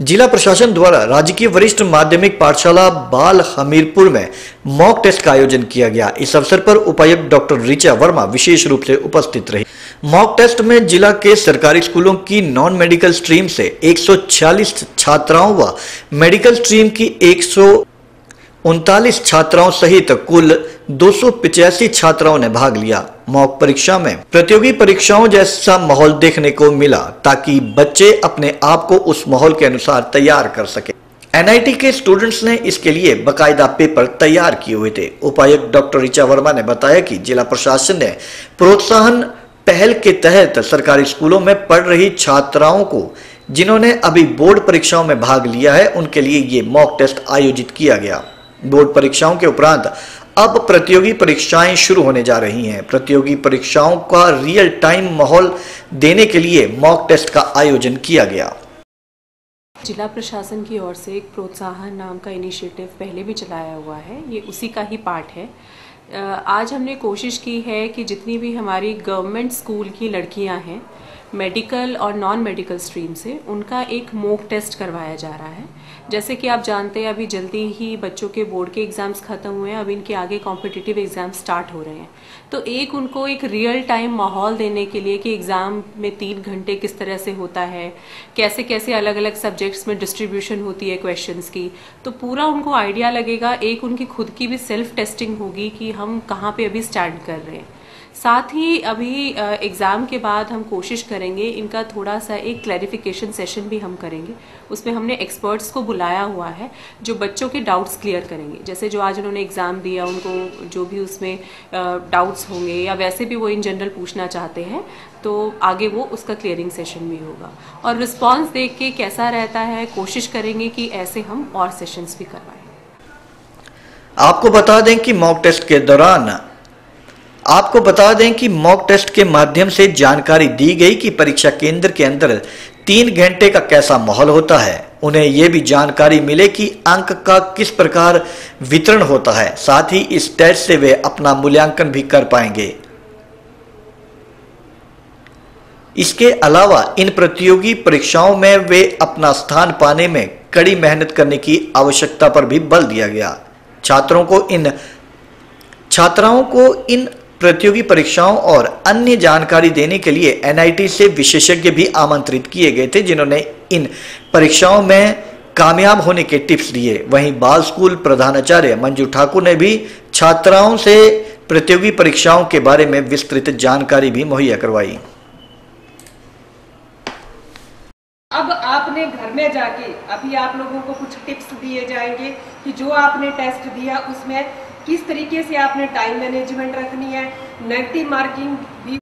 जिला प्रशासन द्वारा राजकीय वरिष्ठ माध्यमिक पाठशाला बाल हमीरपुर में मॉक टेस्ट का आयोजन किया गया। इस अवसर पर उपायुक्त डॉक्टर ऋचा वर्मा विशेष रूप से उपस्थित रही। मॉक टेस्ट में जिला के सरकारी स्कूलों की नॉन मेडिकल स्ट्रीम से 146 छात्राओं व मेडिकल स्ट्रीम की उनतालीस छात्राओं सहित कुल दो छात्राओं ने भाग लिया। मॉक परीक्षा में प्रतियोगी परीक्षाओं जैसा माहौल देखने को मिला ताकि बच्चे अपने आप को उस माहौल के अनुसार तैयार कर सके। एनआईटी के स्टूडेंट्स ने इसके लिए बकायदा पेपर तैयार किए हुए थे। उपायुक्त डॉक्टर ऋचा वर्मा ने बताया कि जिला प्रशासन ने प्रोत्साहन पहल के तहत सरकारी स्कूलों में पढ़ रही छात्राओं को, जिन्होंने अभी बोर्ड परीक्षाओं में भाग लिया है, उनके लिए ये मॉक टेस्ट आयोजित किया गया। बोर्ड परीक्षाओं के उपरांत अब प्रतियोगी परीक्षाएँ शुरू होने जा रही हैं। प्रतियोगी परीक्षाओं का रियल टाइम माहौल देने के लिए मॉक टेस्ट का आयोजन किया गया। जिला प्रशासन की ओर से एक प्रोत्साहन नाम का इनिशिएटिव पहले भी चलाया हुआ है। ये उसी का ही पार्ट है। आज हमने कोशिश की है कि जितनी भी हमारी गवर्नमेंट स्कूल की लड़कियाँ हैं मेडिकल और नॉन मेडिकल स्ट्रीम से उनका एक मोक टेस्ट करवाया जा रहा है। जैसे कि आप जानते हैं, अभी जल्दी ही बच्चों के बोर्ड के एग्ज़ाम्स ख़त्म हुए हैं, अब इनके आगे कॉम्पिटिटिव एग्ज़ाम स्टार्ट हो रहे हैं। तो एक उनको एक रियल टाइम माहौल देने के लिए कि एग्ज़ाम में तीन घंटे किस तरह से होता है, कैसे कैसे अलग अलग सब्जेक्ट्स में डिस्ट्रीब्यूशन होती है क्वेश्चंस की तो पूरा उनको आइडिया लगेगा। एक उनकी खुद की भी सेल्फ टेस्टिंग होगी कि हम कहाँ पे अभी स्टैंड कर रहे हैं। साथ ही अभी एग्ज़ाम के बाद हम कोशिश करेंगे, इनका थोड़ा सा एक क्लैरिफिकेशन सेशन भी हम करेंगे। उसमें हमने एक्सपर्ट्स को बुलाया हुआ है, जो बच्चों के डाउट्स क्लियर करेंगे। जैसे जो आज उन्होंने एग्ज़ाम दिया, उनको जो भी उसमें डाउट्स होंगे, या वैसे भी वो इन जनरल पूछना चाहते हैं तो आगे वो उसका क्लियरिंग सेशन भी होगा। और रिस्पॉन्स देख के कैसा रहता है, कोशिश करेंगे कि ऐसे हम और सेशंस भी करवाएँ। आपको बता दें कि मॉक टेस्ट के दौरान आपको बता दें कि मॉक टेस्ट के माध्यम से जानकारी दी गई कि परीक्षा केंद्र के अंदर तीन घंटे का कैसा माहौल होता है। उन्हें यह भी जानकारी मिले कि अंक का किस प्रकार वितरण होता है। साथ ही इस टेस्ट से वे अपना मूल्यांकन भी कर पाएँगे। इसके अलावा इन प्रतियोगी परीक्षाओं में वे अपना स्थान पाने में कड़ी मेहनत करने की आवश्यकता पर भी बल दिया गया। छात्रों को इन, छात्राओं को इन प्रतियोगी परीक्षाओं और अन्य जानकारी देने के लिए एनआईटी से विशेषज्ञ भी आमंत्रित किए गए थे, जिन्होंने इन परीक्षाओं में कामयाब होने के टिप्स दिए। वहीं बाल स्कूल प्रधानाचार्य मंजू ठाकुर ने भी छात्राओं से प्रतियोगी परीक्षाओं के बारे में विस्तृत जानकारी भी मुहैया करवाई। अब आपने घर में जाके, अभी आप लोगों को कुछ टिप्स दिए जाएँगे कि जो आपने टेस्ट दिया उसमें किस तरीके से आपने टाइम मैनेजमेंट रखनी है नेगेटिव मार्किंग भी